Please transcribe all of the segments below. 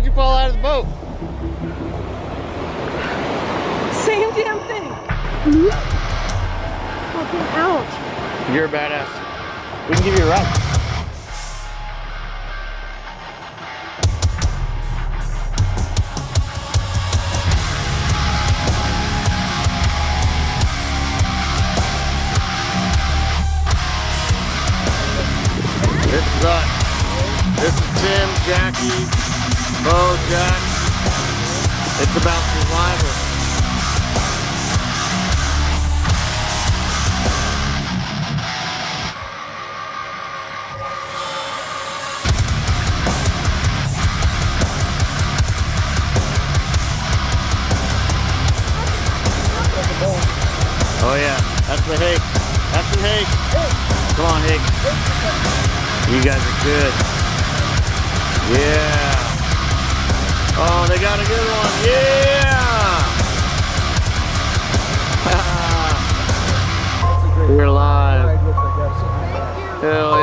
How'd you fall out of the boat? Same damn thing. Fucking ouch. You're a badass. We can give you a ride. This is us. This is Tim, Jackie. It's about survival. Oh yeah, that's the Hake. That's the Hake. Come on, Hake. You guys are good. Yeah. Oh, they got a good one. Yeah. We're live. Hell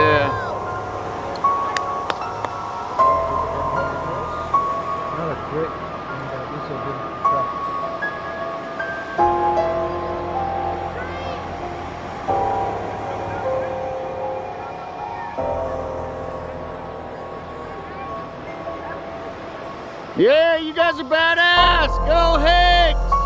Yeah, you guys are badass. Go Hicks.